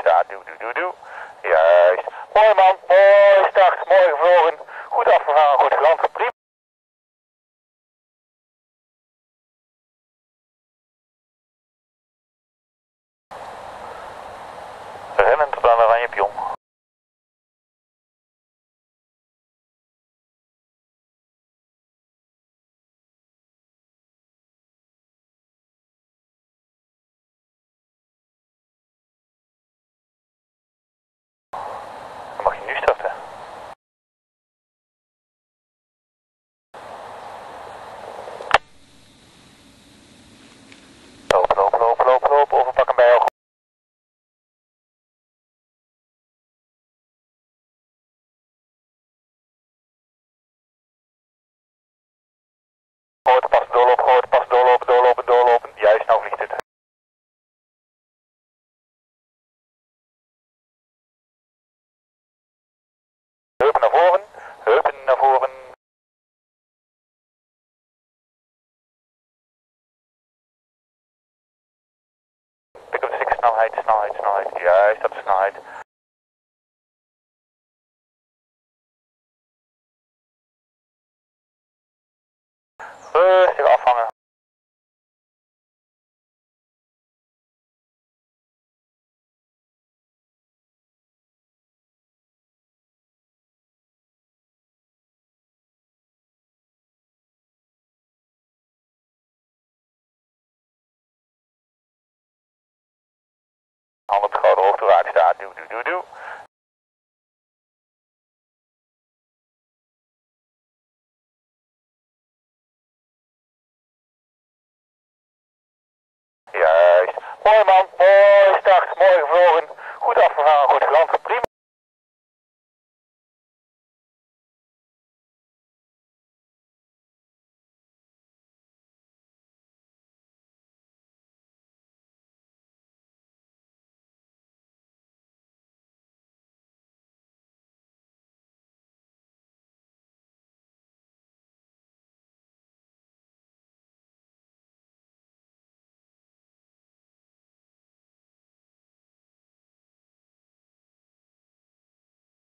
staat. Doe, doe, doe, doe. Juist. Mooi man, mooi start, mooi gevlogen. Goed afgevangen, goed geland, prima. Rennen tot aan de oranje pion. snelheid, snelheid, snelheid. yeah, ik heb snelheid. Hand op de gouden hoogte waar staat. Doe, doe, doe, doe. Juist. Mooi man, mooi start, mooi gevlogen. Goed afgevangen, goed geland.